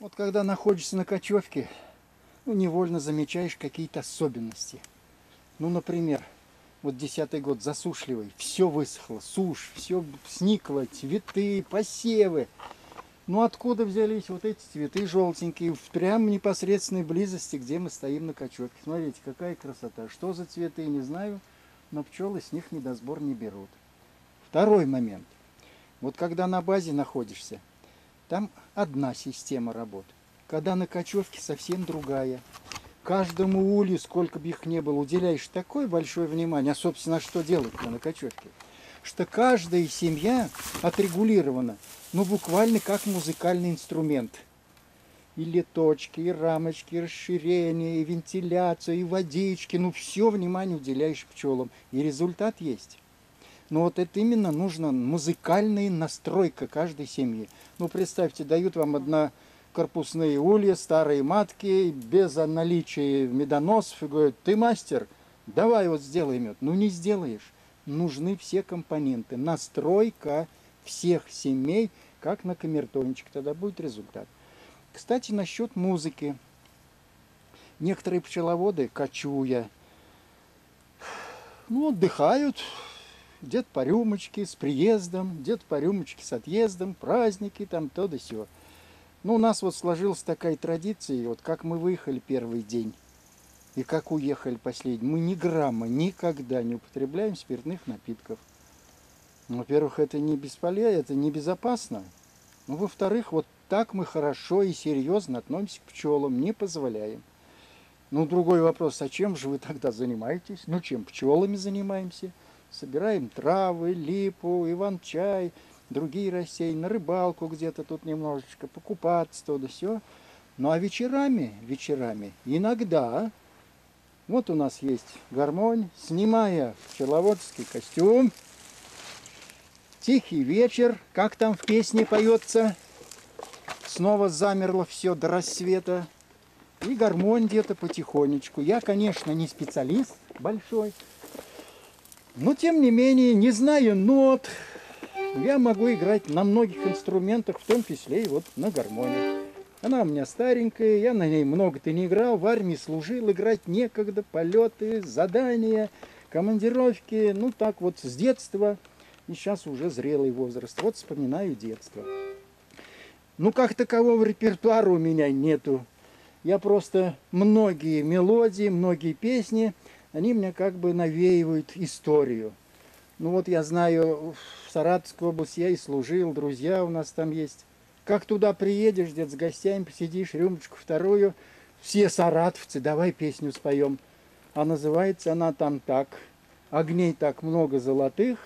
Вот когда находишься на кочевке, ну, невольно замечаешь какие-то особенности. Ну, например, вот десятый год засушливый, все высохло, сушь, все сникло, цветы, посевы. Ну откуда взялись вот эти цветы желтенькие, в прям непосредственной близости, где мы стоим на кочевке. Смотрите, какая красота. Что за цветы, не знаю, но пчелы с них недосбор не берут. Второй момент. Вот когда на базе находишься, там одна система работ. Когда на кочевке совсем другая. Каждому улью, сколько бы их ни было, уделяешь такое большое внимание. А, собственно, что делать на кочевке? Что каждая семья отрегулирована, ну, буквально как музыкальный инструмент. И леточки, и рамочки, и расширение, и вентиляция, и водички. Ну, все внимание уделяешь пчелам. И результат есть. Но вот это именно нужно музыкальная настройка каждой семьи. Ну, представьте, дают вам одна корпусные улья, старые матки, без наличия медоносов, и говорят, ты мастер, давай вот сделай мед. Ну, не сделаешь. Нужны все компоненты. Настройка всех семей, как на камертончик. Тогда будет результат. Кстати, насчет музыки. Некоторые пчеловоды, кочуя, ну, отдыхают, где-то по рюмочке с приездом, где-то по рюмочке с отъездом, праздники там, то да сё. Ну, у нас вот сложилась такая традиция, вот как мы выехали первый день и как уехали последний, мы ни грамма никогда не употребляем спиртных напитков. Ну, во-первых, это не бесполезно, это небезопасно. Ну, во-вторых, вот так мы хорошо и серьезно относимся к пчелам, не позволяем. Ну, другой вопрос, а чем же вы тогда занимаетесь? Ну, чем? Пчелами занимаемся – собираем травы, липу, иван-чай, другие растения, на рыбалку где-то тут немножечко, покупаться, то да все. Ну а вечерами, вечерами, иногда, вот у нас есть гармонь, снимая пчеловодский костюм, тихий вечер, как там в песне поется, снова замерло все до рассвета, и гармонь где-то потихонечку. Я, конечно, не специалист большой, но, тем не менее, не знаю нот, я могу играть на многих инструментах, в том числе и вот на гармонии. Она у меня старенькая, я на ней много-то не играл, в армии служил, играть некогда, полеты, задания, командировки, ну так вот с детства, и сейчас уже зрелый возраст. Вот вспоминаю детство. Ну, как такового репертуара у меня нету. Я просто многие мелодии, многие песни – они мне как бы навеивают историю. Ну вот я знаю, в Саратовской области я и служил, друзья у нас там есть. Как туда приедешь, где-то с гостями посидишь, рюмочку вторую, все саратовцы, давай песню споем. А называется она там так. Огней так много золотых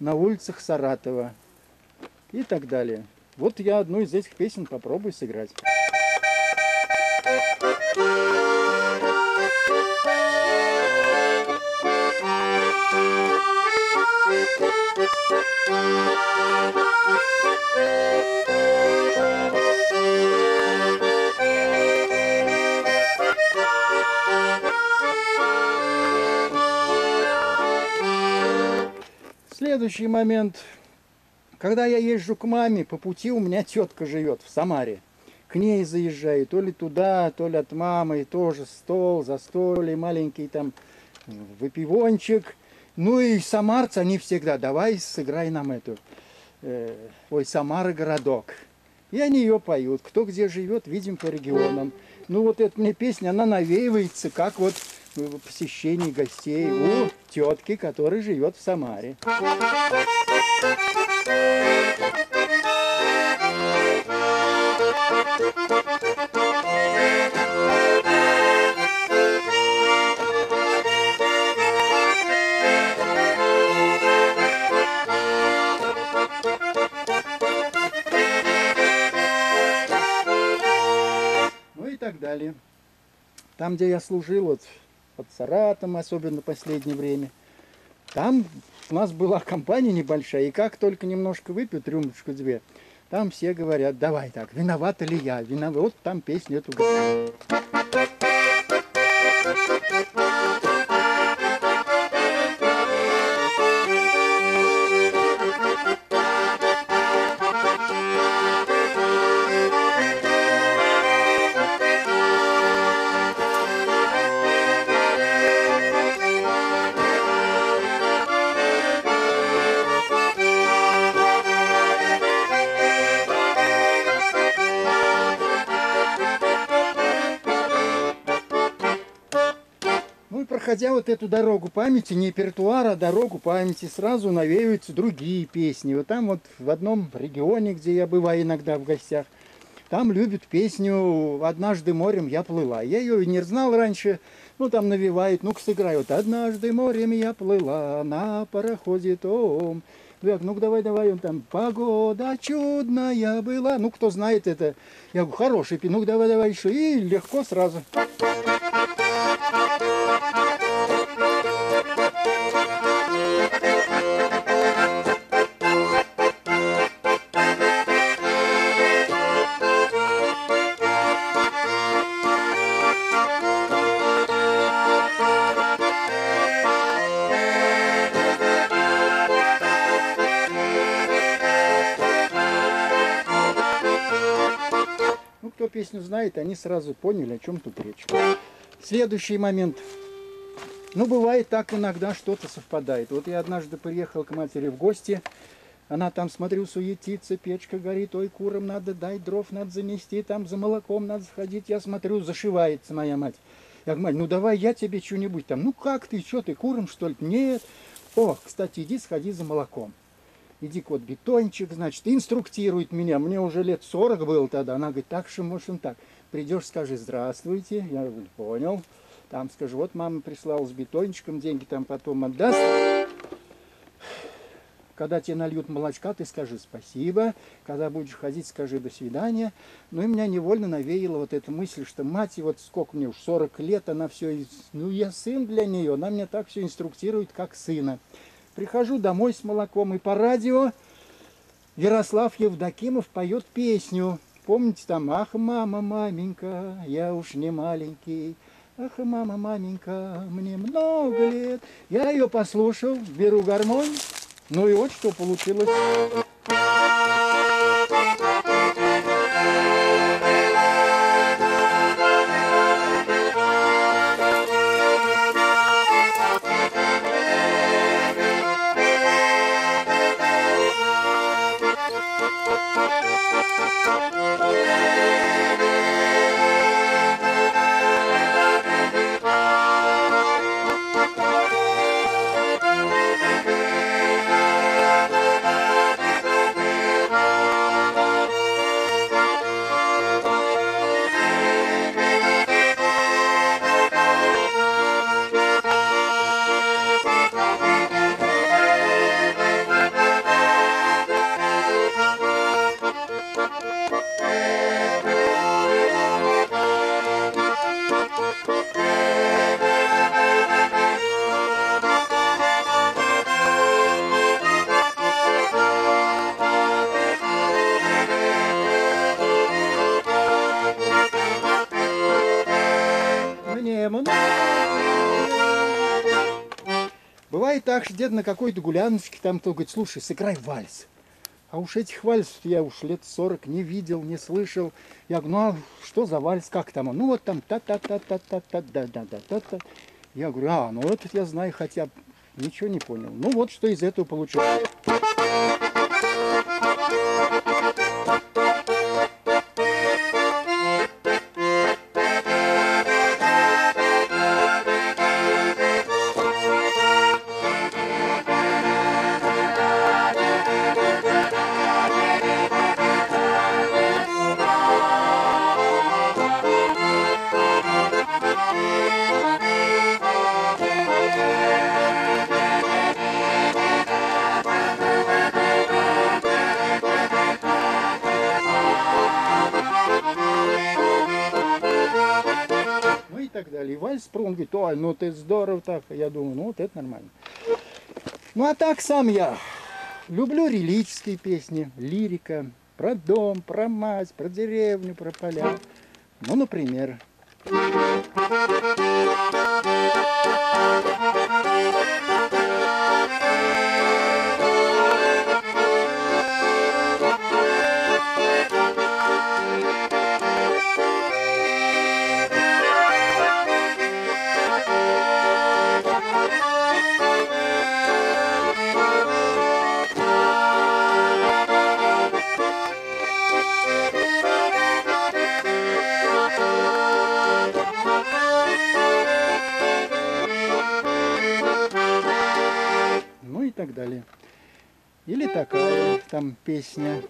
на улицах Саратова. И так далее. Вот я одну из этих песен попробую сыграть. Следующий момент. Когда я езжу к маме, по пути у меня тетка живет в Самаре. К ней заезжаю, то ли туда, то ли от мамы, тоже стол, застолье, маленький там выпивончик. Ну и самарцы, они всегда, давай сыграй нам эту, э, ой, Самара городок. И они ее поют. Кто где живет, видим по регионам. Ну вот эта мне песня, она навеивается, как вот посещении гостей у тетки, которая живет в Самаре. Ну и так далее. Там, где я служил, вот под Саратом, особенно в последнее время. Там у нас была компания небольшая, и как только немножко выпьют, рюмочку-две, там все говорят, давай так, виновата ли я, виноват, вот там песню эту проходя вот эту дорогу памяти, не репертуара, а дорогу памяти, сразу навеиваются другие песни. Вот там вот в одном регионе, где я бываю иногда в гостях, там любят песню «Однажды морем я плыла». Я ее не знал раньше, ну там навевает, ну-ка сыграй. Вот «Однажды морем я плыла на пароходе том». Так, ну давай, давай, он там, погода чудная была. Ну, кто знает это, я говорю, хороший, ну давай, давай еще. И легко сразу. Кто песню знает, они сразу поняли, о чем тут речь. Следующий момент. Ну, бывает так иногда, что-то совпадает. Вот я однажды приехал к матери в гости, она там, смотрю, суетится, печка горит, ой, курам надо дать, дров надо занести, там за молоком надо сходить. Я смотрю, зашивается моя мать. Я говорю, мать, ну давай я тебе что-нибудь там. Ну как ты, что ты, курам что ли? Нет. О, кстати, иди сходи за молоком иди вот бетончик, значит, инструктирует меня. Мне уже лет 40 было тогда. Она говорит, так, можем так. Придешь, скажи здравствуйте. Я говорю, понял. Там скажу, вот мама прислала с бетончиком, деньги там потом отдаст. Когда тебе нальют молочка, ты скажи спасибо. Когда будешь ходить, скажи до свидания. Ну и меня невольно навеяла вот эта мысль, что мать, вот сколько мне уж, 40 лет, она все, ну я сын для нее, она меня так все инструктирует, как сына. Прихожу домой с молоком, и по радио Ярослав Евдокимов поет песню. Помните там «Ах, мама, маменька, я уж не маленький». Ах, мама, маменька, мне много лет. Я ее послушал, беру гармонь. Ну и вот что получилось. Что где-то на какой-то гуляночке там кто говорит, слушай, сыграй вальс. А уж этих вальсов я уж лет 40 не видел, не слышал. Я говорю, ну а что за вальс, как там? Ну вот там та-та-та-та-та-та-да-да-да-та-та. Я говорю, а, ну этот я знаю, хотя ничего не понял. Ну вот что из этого получилось. Вальс спрун, говорит, ой, ну ты здорово так. Я думаю, ну вот это нормально. Ну а так сам я люблю религические песни, лирика, про дом, про мать, про деревню, про поля. Ну, например. Или там песня.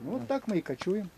Вот так мы и кочуем.